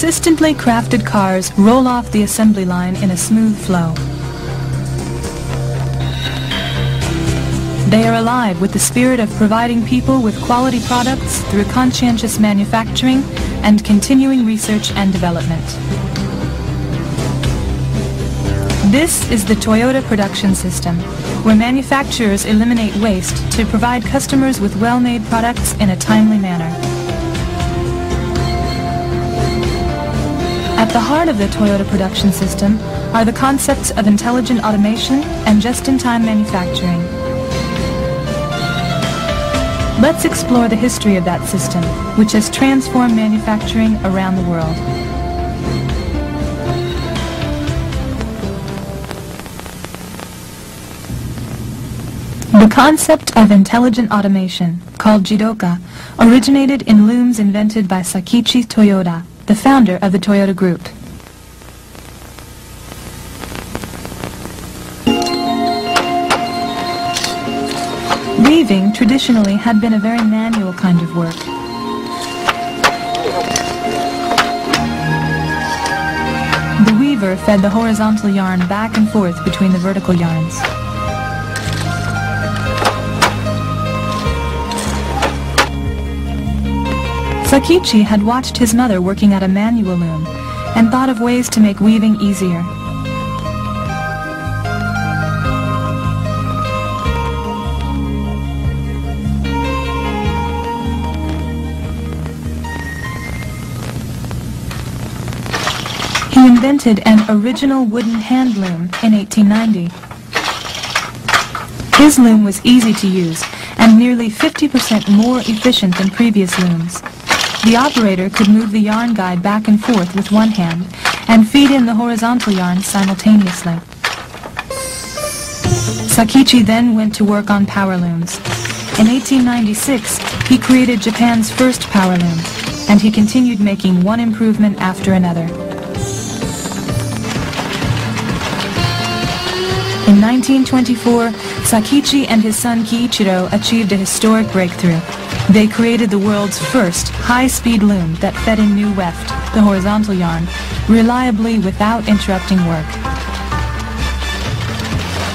Consistently crafted cars roll off the assembly line in a smooth flow. They are alive with the spirit of providing people with quality products through conscientious manufacturing and continuing research and development. This is the Toyota production system, where manufacturers eliminate waste to provide customers with well-made products in a timely manner. At the heart of the Toyota production system are the concepts of intelligent automation and just-in-time manufacturing. Let's explore the history of that system, which has transformed manufacturing around the world. The concept of intelligent automation, called Jidoka, originated in looms invented by Sakichi Toyoda, the founder of the Toyota Group. Weaving traditionally had been a very manual kind of work. The weaver fed the horizontal yarn back and forth between the vertical yarns. Sakichi had watched his mother working at a manual loom and thought of ways to make weaving easier. He invented an original wooden hand loom in 1890. His loom was easy to use and nearly 50% more efficient than previous looms. The operator could move the yarn guide back and forth with one hand and feed in the horizontal yarn simultaneously. Sakichi then went to work on power looms. In 1896, he created Japan's first power loom, and he continued making one improvement after another. In 1924, Sakichi and his son Kiichiro achieved a historic breakthrough. They created the world's first high-speed loom that fed in new weft, the horizontal yarn, reliably without interrupting work.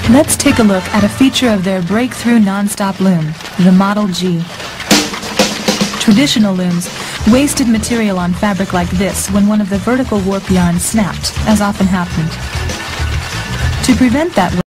Let's take a look at a feature of their breakthrough non-stop loom, the Model G. Traditional looms wasted material on fabric like this when one of the vertical warp yarns snapped, as often happened. To prevent that